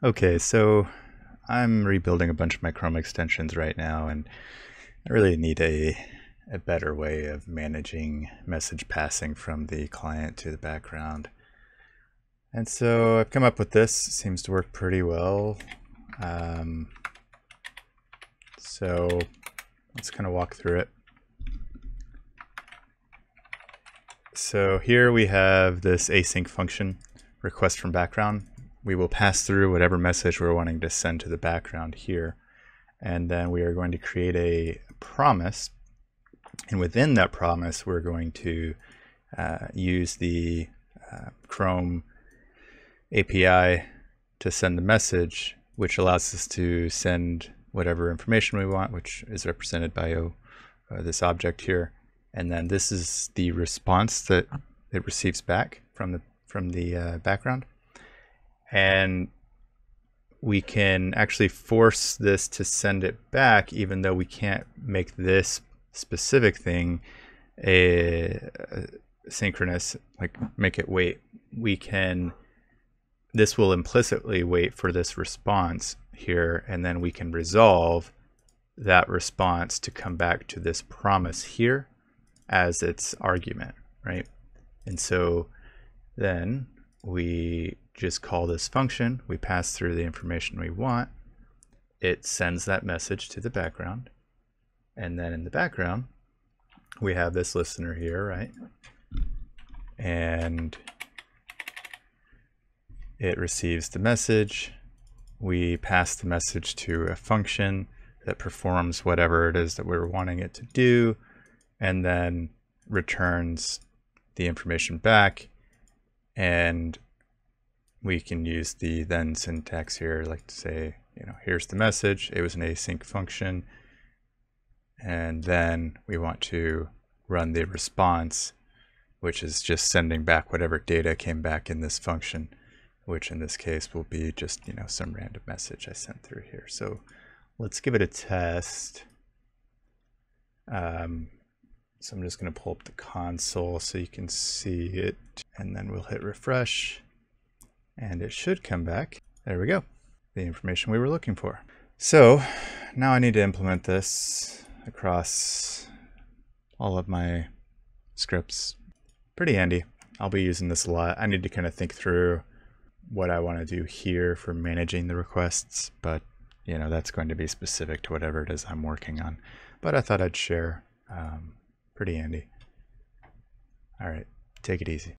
Okay, so I'm rebuilding a bunch of my Chrome extensions right now, and I really need a, a better way of managing message passing from the client to the background. And so I've come up with this. Seems to work pretty well. Um, so let's kind of walk through it. So here we have this async function, request from background we will pass through whatever message we're wanting to send to the background here. And then we are going to create a promise. And within that promise, we're going to uh, use the uh, Chrome API to send the message, which allows us to send whatever information we want, which is represented by uh, this object here. And then this is the response that it receives back from the from the uh, background and we can actually force this to send it back even though we can't make this specific thing a, a synchronous like make it wait. We can this will implicitly wait for this response here and then we can resolve that response to come back to this promise here as its argument right? And so then we just call this function, we pass through the information we want, it sends that message to the background, and then in the background, we have this listener here, right? And it receives the message. We pass the message to a function that performs whatever it is that we're wanting it to do, and then returns the information back. And we can use the then syntax here, like to say, you know, here's the message. It was an async function. And then we want to run the response, which is just sending back whatever data came back in this function, which in this case will be just, you know, some random message I sent through here. So let's give it a test. Um, so I'm just going to pull up the console so you can see it, and then we'll hit refresh and it should come back. There we go, the information we were looking for. So now I need to implement this across all of my scripts. Pretty handy. I'll be using this a lot. I need to kind of think through what I want to do here for managing the requests, but you know, that's going to be specific to whatever it is I'm working on. But I thought I'd share. Um, pretty handy. All right, take it easy.